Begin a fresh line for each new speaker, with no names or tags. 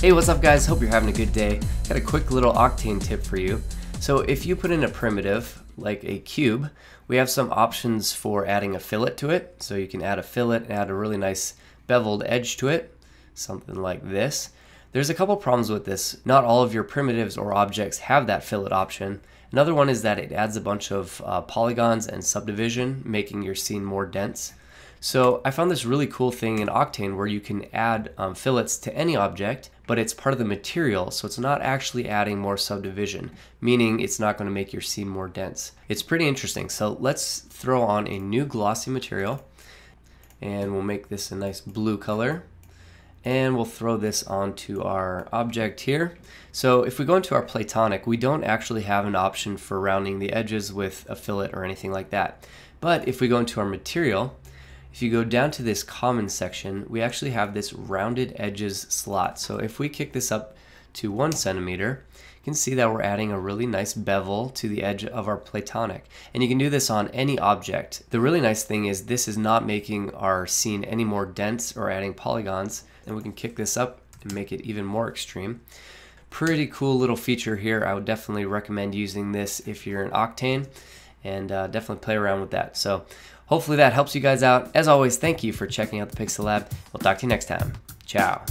Hey, what's up guys? Hope you're having a good day. Got a quick little Octane tip for you. So if you put in a primitive, like a cube, we have some options for adding a fillet to it. So you can add a fillet and add a really nice beveled edge to it, something like this. There's a couple problems with this. Not all of your primitives or objects have that fillet option. Another one is that it adds a bunch of uh, polygons and subdivision, making your scene more dense. So I found this really cool thing in Octane where you can add um, fillets to any object, but it's part of the material, so it's not actually adding more subdivision, meaning it's not going to make your scene more dense. It's pretty interesting. So let's throw on a new glossy material, and we'll make this a nice blue color. And we'll throw this onto our object here. So if we go into our Platonic, we don't actually have an option for rounding the edges with a fillet or anything like that. But if we go into our material, if you go down to this common section, we actually have this rounded edges slot. So if we kick this up to one centimeter, you can see that we're adding a really nice bevel to the edge of our platonic. And you can do this on any object. The really nice thing is this is not making our scene any more dense or adding polygons. And we can kick this up and make it even more extreme. Pretty cool little feature here. I would definitely recommend using this if you're in Octane and uh, definitely play around with that. So hopefully that helps you guys out. As always, thank you for checking out the Pixel Lab. We'll talk to you next time. Ciao.